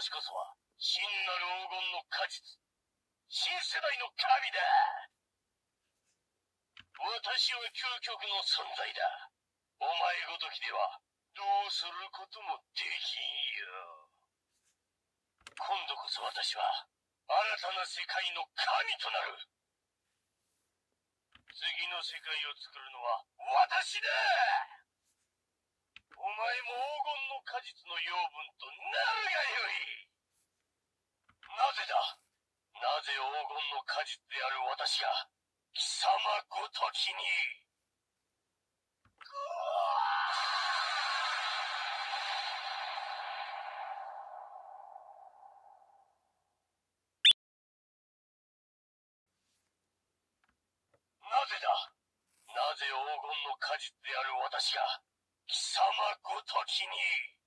私こそは真なる黄金の果実。新世代の神だ。私は究極の存在だ。お前ごときではどうすることもできんよ。今度こそ私は新たな世界の神となる。次の世界を作るのは私だ。お前も黄金の果実の養分となるがよいなぜだなぜ黄金の果実である私が貴様ごときに。なぜだ？なぜ黄金の果実である私が貴様ごときに。